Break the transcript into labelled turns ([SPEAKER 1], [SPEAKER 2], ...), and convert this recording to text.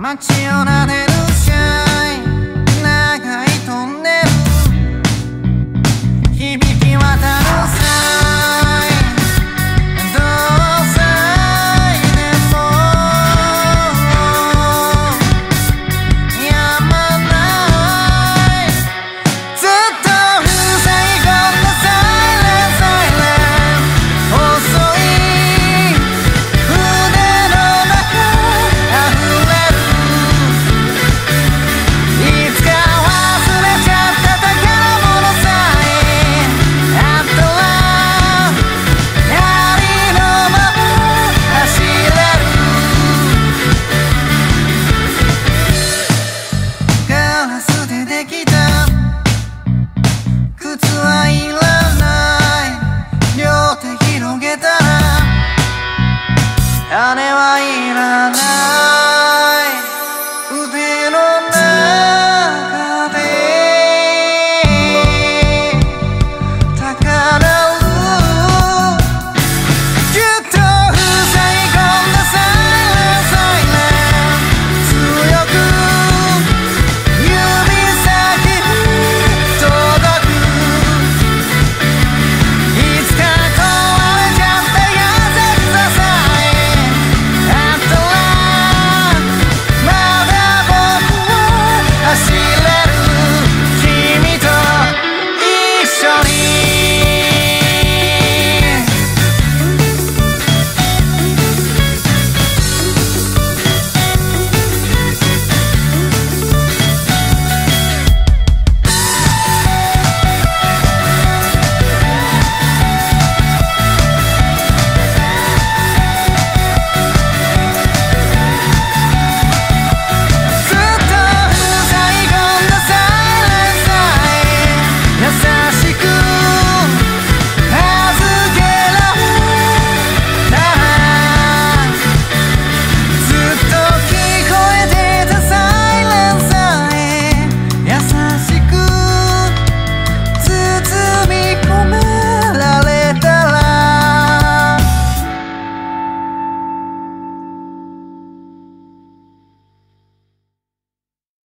[SPEAKER 1] 街を撫でるあはいらない。